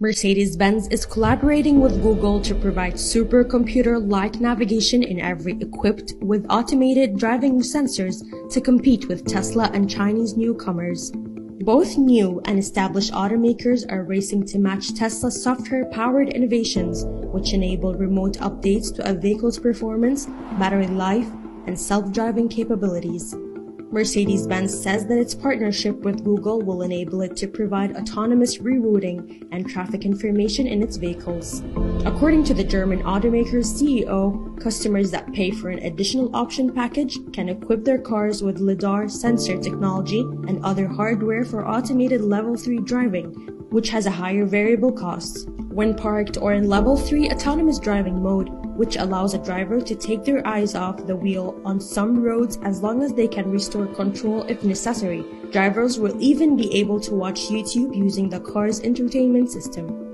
Mercedes-Benz is collaborating with Google to provide supercomputer-like navigation in every equipped with automated driving sensors to compete with Tesla and Chinese newcomers. Both new and established automakers are racing to match Tesla's software-powered innovations, which enable remote updates to a vehicle's performance, battery life, and self-driving capabilities. Mercedes-Benz says that its partnership with Google will enable it to provide autonomous rerouting and traffic information in its vehicles. According to the German automaker's CEO, customers that pay for an additional option package can equip their cars with LiDAR sensor technology and other hardware for automated level 3 driving, which has a higher variable cost. When parked or in level 3 autonomous driving mode, which allows a driver to take their eyes off the wheel on some roads as long as they can restore control if necessary. Drivers will even be able to watch YouTube using the car's entertainment system.